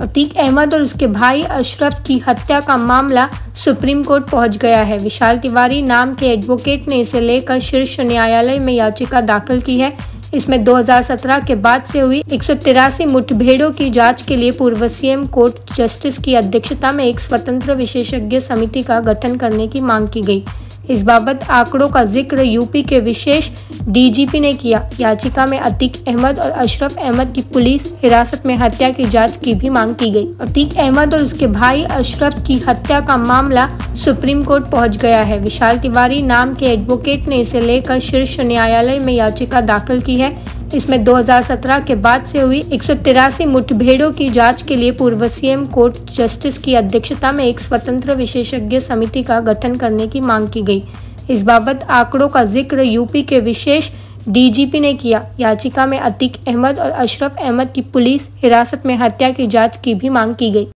अतीक अहमद और उसके भाई अशरफ की हत्या का मामला सुप्रीम कोर्ट पहुँच गया है। विशाल तिवारी नाम के एडवोकेट ने इसे लेकर शीर्ष न्यायालय में याचिका दाखिल की है। इसमें 2017 के बाद से हुई एक सौ तिरासी मुठभेड़ों की जाँच के लिए पूर्व सीएम कोर्ट जस्टिस की अध्यक्षता में एक स्वतंत्र विशेषज्ञ समिति का गठन करने की मांग की गई। इस बाबत आंकड़ों का ज़िक्र यूपी के विशेष डीजीपी ने किया। याचिका में अतीक अहमद और अशरफ अहमद की पुलिस हिरासत में हत्या की जाँच की भी मांग की गई। अतीक अहमद और उसके भाई अशरफ की हत्या का मामला सुप्रीम कोर्ट पहुँच गया है। विशाल तिवारी नाम के एडवोकेट ने इसे लेकर शीर्ष न्यायालय में याचिका दाखिल की है। इसमें 2017 के बाद से हुई एक मुठभेड़ों की जाँच के लिए पूर्व सीएम कोर्ट जस्टिस की अध्यक्षता में एक स्वतंत्र विशेषज्ञ समिति का गठन करने की मांग की गई। इस बाबत आंकड़ों का ज़िक्र यूपी के विशेष डीजीपी ने किया। याचिका में अतीक अहमद और अशरफ अहमद की पुलिस हिरासत में हत्या की जाँच की भी मांग की गई।